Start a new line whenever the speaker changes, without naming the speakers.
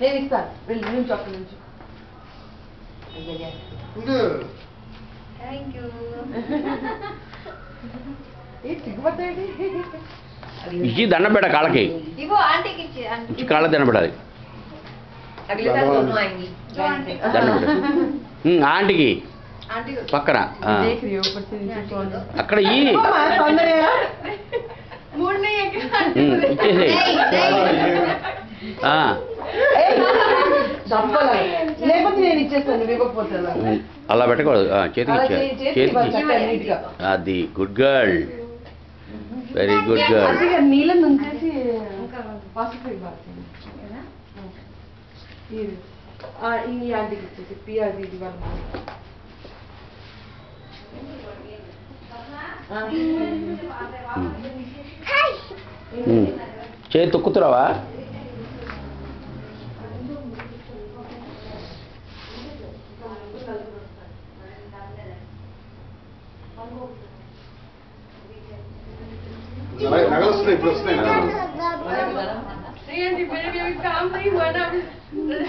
నేను ఇస్తాను వెళ్ళి
దండబెడ కాళ్ళకి.
ఇచ్చి
కాళ్ళ దండబెడాలి ఆంటీకి. పక్కన. అక్కడ ఇచ్చేసేయి.
అలా.
పెట్టకూడదు. చేతికి
చేతికి.
అది good girl very good girl
అందుకే నీళ్ళని
Agosto i prossimi. Senti, per i when I'm...